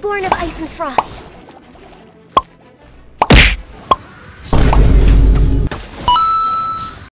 born of ice and frost.